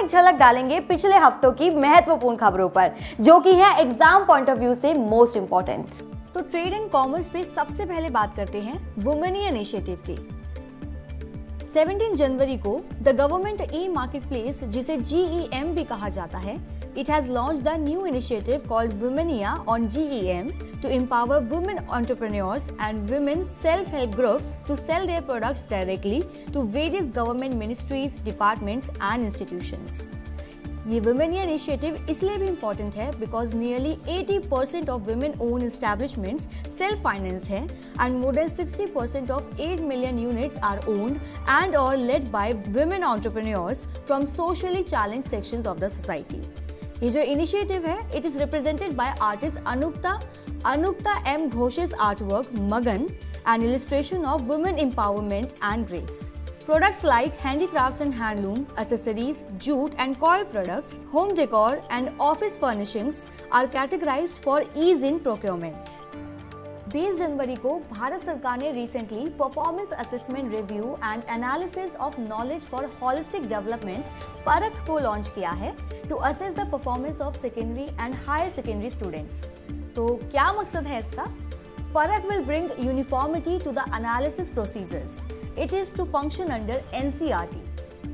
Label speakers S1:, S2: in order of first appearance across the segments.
S1: एक झलक डालेंगे पिछले हफ्तों की महत्वपूर्ण खबरों पर, जो कि है एग्ज़ाम पॉइंट ऑफ़ व्यू से मोस्ट इम्पोर्टेंट तो ट्रेड एंड कॉमर्स पे सबसे पहले बात करते हैं वुमेनी इनिशिएटिव की। 17 जनवरी को the government e market place जिसे जीईएम भी कहा जाता है it has launched the new initiative called Womenia on GEM to empower women entrepreneurs and women self-help groups to sell their products directly to various government ministries, departments and institutions. ये वुमेनिया initiative इसलिए भी important है because nearly 80 percent of women own establishments self financed है and more than 60 percent of 8 million units are owned and और led by women entrepreneurs from socially challenge sections of the society ये जो initiative है it is represented by artist Anukta Anukta M Ghosh's artwork मगन and illustration of women empowerment and grace Products like handicrafts and handloom, accessories, jute and coir products, home decor and office furnishings are categorized for ease in procurement. 20 जनवरी को भारत सरकार ने recently performance assessment review and analysis of knowledge for holistic development Parakh को launch किया है to assess the performance of secondary and higher secondary students तो क्या मकसद है इसका Parakh will bring uniformity to the analysis procedures It is to function under NCRT.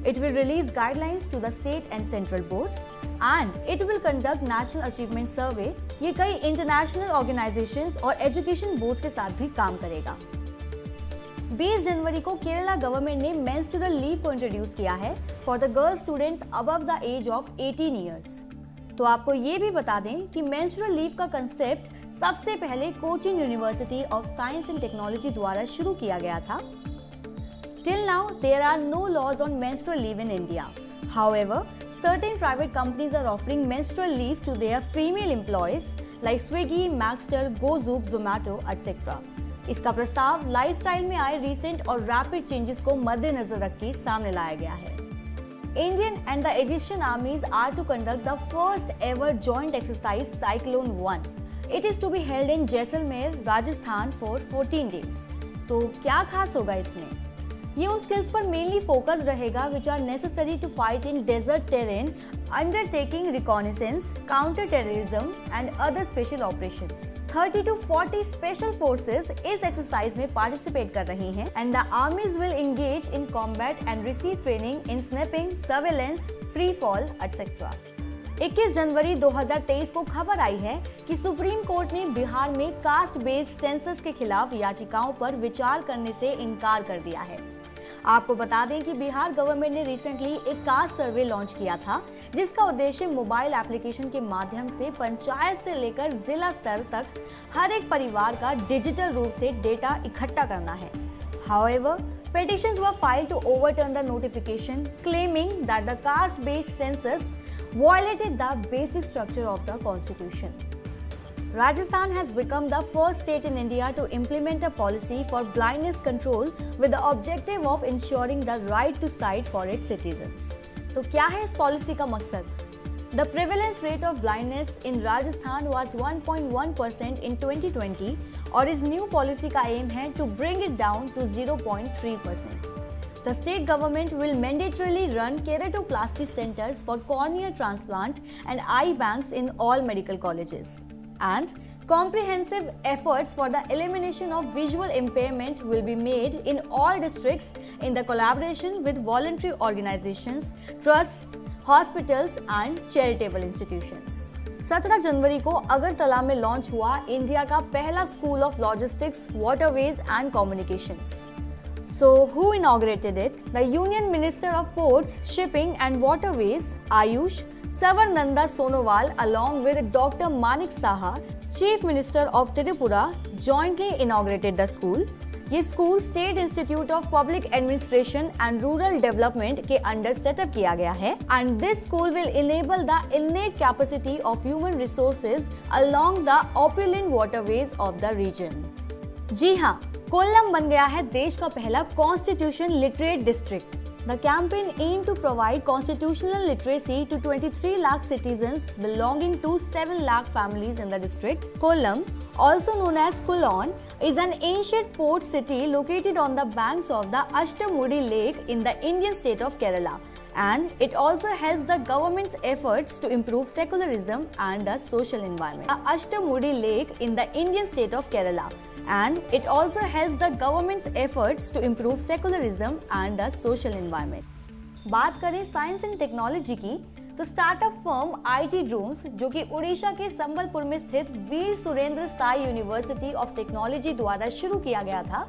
S1: It will release guidelines to the state and central boards and it will conduct national achievement survey. ये कई international organizations और education boards के साथ भी काम करेगा। 20 जनवरी को केरला गवर्नमेंट ने मेंस्ट्रुअल लीव को इंट्रोड्यूस किया है for the girl students above the age of 18 years तो आपको ये भी बता दें कि मेंस्ट्रुअल लीव का कंसेप्ट सबसे पहले Cochin University of Science and Technology द्वारा शुरू किया गया था। Till now, there are no laws on menstrual leave in India. However, certain private companies are offering menstrual leaves to their female employees like Swiggy, Maxter, Gozoop, Zomato, etc. इसका प्रस्ताव lifestyle में आए recent और rapid changes को मद्देनजर रख के सामने लाया गया है। Indian and the Egyptian armies are to conduct the first ever joint exercise Cyclone one it is to be held in Jaisalmer Rajasthan for 14 days तो क्या खास होगा इसमें? ये उन स्किल्स पर मेनली फोकस रहेगा which are necessary to fight in desert terrain undertaking reconnaissance counter terrorism and other special operations 30 to 40 special forces इस एक्सरसाइज में पार्टिसिपेट कर रही हैं and the armies will engage in combat and receive training in sniping surveillance free fall etcetera 21 जनवरी 2023 को खबर आई है कि सुप्रीम कोर्ट ने बिहार में कास्ट बेस्ड सेंसस के खिलाफ याचिकाओं पर विचार करने से इनकार कर दिया है। आपको बता दें कि बिहार गवर्नमेंट ने रिसेंटली एक कास्ट सर्वे लॉन्च किया था जिसका उद्देश्य मोबाइल एप्लीकेशन के माध्यम से पंचायत से लेकर जिला स्तर तक हर एक परिवार का डिजिटल रूप से डेटा इकट्ठा करना है However, petitions were filed to overturn the notification claiming that the caste-based census violated the basic structure of the constitution. Rajasthan has become the first state in India to implement a policy for blindness control with the objective of ensuring the right to sight for its citizens. तो क्या है इस policy का मकसद The prevalence rate of blindness in Rajasthan was 1.1% in 2020 और इस new policy का aim है to bring it down to 0.3%. The state government will mandatorily run keratoplasty centers for cornea transplant and eye banks in all medical colleges. And comprehensive efforts for the elimination of visual impairment will be made in all districts in the collaboration with voluntary organizations, trusts, hospitals and charitable institutions. 17 जनवरी को अगरतला में launch हुआ India का पहला school of logistics waterways and communications So, who inaugurated it? The Union Minister of Ports, Shipping and Waterways, Ayush Savarnanda Sonowal, along with Dr. Manik Saha, Chief Minister of Tripura, jointly inaugurated the school. ये school state institute of public administration and rural development के under setup किया गया है and this school will enable the innate capacity of human resources along the opulent waterways of the region जी हाँ कोल्लम बन गया है देश का पहला constitution literate district the campaign aim to provide constitutional literacy to 23 lakh citizens belonging to 7 lakh families in the district Kollam also known as Quilon is an ancient port city located on the banks of the Ashtamudi lake in the Indian state of Kerala and it also helps the government's efforts to improve secularism and the social environment. The Ashtamudi Lake in the Indian state of Kerala. And it also helps the government's efforts to improve secularism and the social environment. बात करें science and technology की तो startup firm IG drones जो कि उड़ीसा के संबलपुर में स्थित Veer Surendra Sai university of technology द्वारा शुरू किया गया था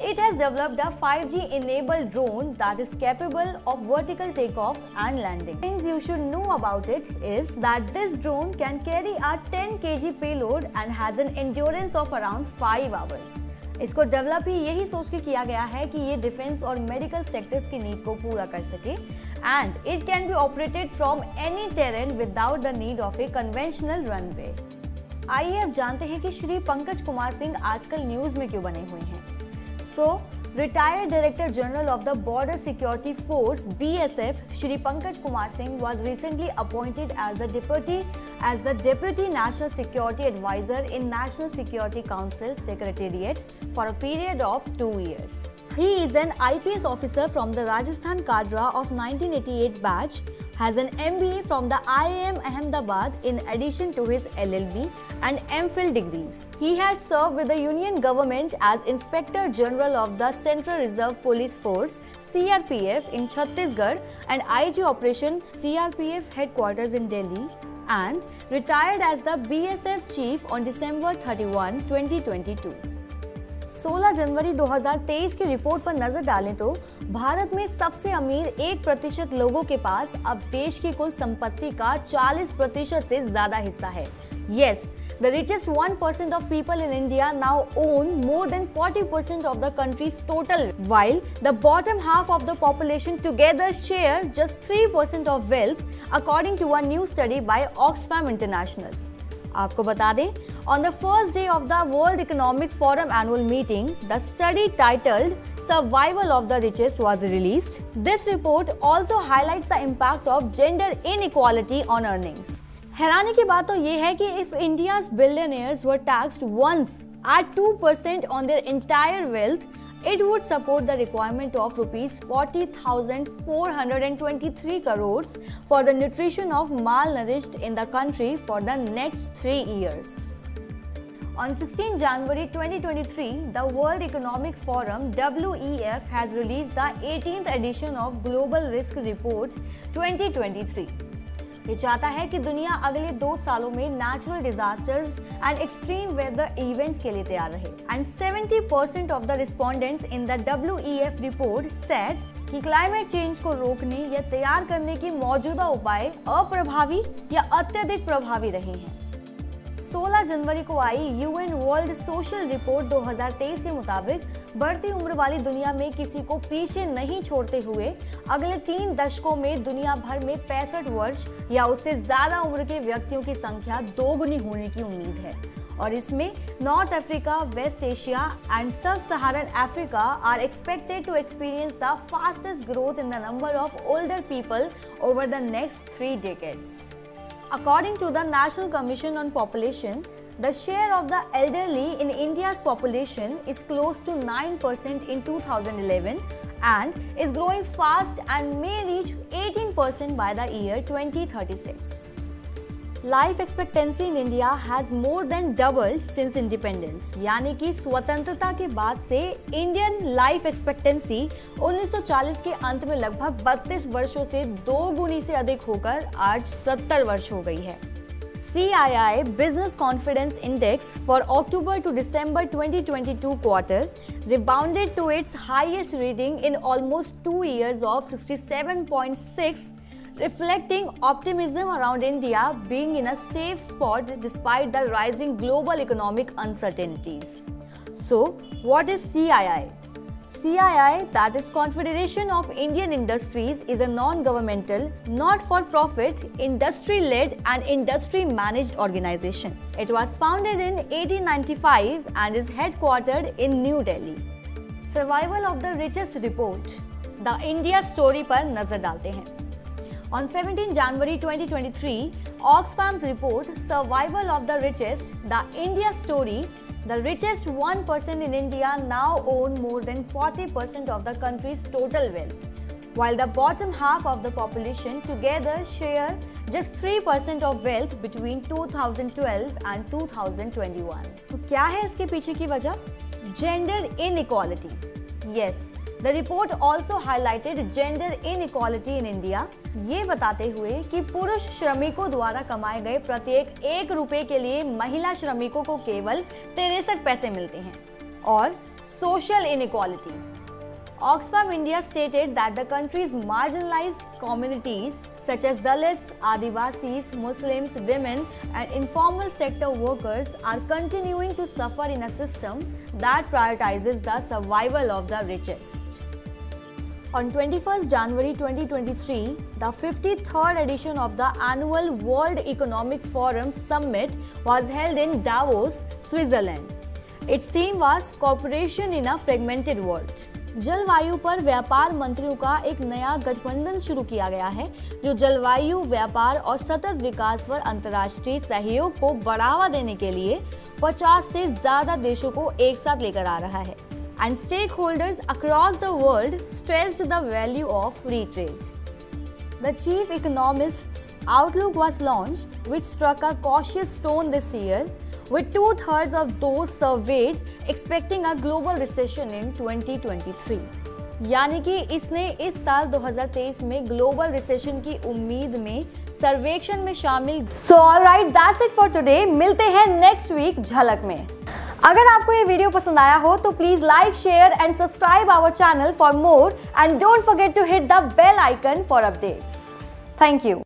S1: It has developed a 5G enabled drone that is capable of vertical takeoff and landing. Things you should know about it is that this drone can carry a 10 kg payload and has an endurance of around 5 hours. इसको develop ही यही सोच के किया गया है कि ये डिफेंस और मेडिकल सेक्टर्स की नीड को पूरा कर सके and it can be operated from any terrain without the need of a conventional runway आइए अब जानते हैं कि श्री पंकज कुमार सिंह आजकल न्यूज़ में क्यों बने हुए हैं So, retired Director General of the Border Security Force BSF Shri Pankaj Kumar Singh was recently appointed as the deputy as the Deputy National Security Advisor in National Security Council Secretariat for a period of 2 years. He is an IPS officer from the Rajasthan Cadre of 1988 batch has an MBA from the IIM Ahmedabad in addition to his LLB and MPhil degrees. He had served with the Union government as Inspector General of the Central Reserve Police Force CRPF in Chhattisgarh and IG Operation CRPF headquarters in Delhi and retired as the BSF chief on December 31, 2022. 16 जनवरी 2023 की report पर नज़र डालें तो भारत में सबसे अमीर एक प्रतिशत लोगों के पास अब देश की कुल संपत्ति का 40 प्रतिशत से ज़्यादा हिस्सा है। Yes the richest one percent of people in India now own more than 40 percent of the country's total while the bottom half of the population together share just three of wealth according to a new study by Oxfam international आपको बता दें। On the first day of the world economic forum annual meeting the study titled survival of the richest was release this report also highlight the impact of gender inequality on earnings हैरानी की बात तो ये है कि if India billionaires were tax once at two percent on their entire wealth it would support the requirement of rupees 40,423 crores for the nutrition of malnourished in the country for the next 3 years. On 16 January 2023, the World Economic Forum WEF has released the 18th edition of Global Risk Report 2023. ये चाहता है कि दुनिया अगले दो सालों में natural disasters and extreme weather events के लिए तैयार रहे। And 70 percent of the respondents in the W report said कि क्लाइमेट चेंज को रोकने या तैयार करने के मौजूदा उपाय अप्रभावी या अत्यधिक प्रभावी रहे हैं। 16 जनवरी को आई यूएन वर्ल्ड सोशल रिपोर्ट 2023 के मुताबिक बढ़ती उम्र वाली दुनिया में किसी को पीछे नहीं छोड़ते हुए अगले तीन दशकों में दुनिया भर में पैंसठ वर्ष या उससे ज़्यादा उम्र के व्यक्तियों की संख्या दोगुनी होने की उम्मीद है। और इसमें north Africa west Asia and sub Saharan Africa are expected to experience the fastest growth in the number of older people over the next three decades According to the National Commission on Population, the share of the elderly in India's population is close to 9% in 2011 and is growing fast and may reach 18% by the year 2036. Life expectancy in India has more than double since independence यानी कि स्वतंत्रता के बाद से Indian life expectancy 1940 के अंत में लगभग 32 वर्षों से दो गुनी से अधिक होकर आज 70 वर्ष हो गई है CII Business Confidence Index for October to December 2022 quarter rebounded to its highest reading in almost two years of 67.6 reflecting optimism around India being in a safe spot despite the rising global economic uncertainties. So, what is CII? CII, that is Confederation of Indian Industries, is a non-governmental, not-for-profit, industry-led and industry-managed organization. It was founded in 1895 and is headquartered in New Delhi. Survival of the richest report the India story पर नजर डालते हैं On 17 January 2023, Oxfam's report Survival of the Richest, the India Story, the richest 1% in India now own more than 40% of the country's total wealth, while the bottom half of the population together share just 3% of wealth between 2012 and 2021. तो क्या है इसके पीछे की वजह gender inequality yes the report also highlighted gender inequality in India ये बताते हुए कि पुरुष श्रमिकों द्वारा कमाए गए प्रत्येक एक रुपए के लिए महिला श्रमिकों को केवल तिरसठ पैसे मिलते हैं। और social inequality Oxfam India stated that the country's marginalized communities such as Dalits, Adivasis, Muslims, women and informal sector workers are continuing to suffer in a system that prioritizes the survival of the richest. On 21st January 2023, the 53rd edition of the annual World Economic Forum Summit was held in Davos, Switzerland. Its theme was Cooperation in a Fragmented World. जलवायु पर व्यापार मंत्रियों का एक नया गठबंधन शुरू किया गया है जो जलवायु व्यापार और सतत विकास पर अंतर्राष्ट्रीय सहयोग को बढ़ावा देने के लिए 50 से ज़्यादा देशों को एक साथ लेकर आ रहा है। And stakeholders across the world stressed the value of free trade The chief economist's outlook was launched, which struck a cautious tone this year with two thirds of those surveyed expecting a global recession in 2023. यानी कि इसने इस साल 2023 में global recession की उम्मीद में सर्वेक्षण में शामिल so all right that's it for today मिलते हैं नेक्स्ट वीक झलक में. अगर आपको ये वीडियो पसंद आया हो तो please like share and subscribe our channel for more and don't forget to hit the bell icon for updates thank you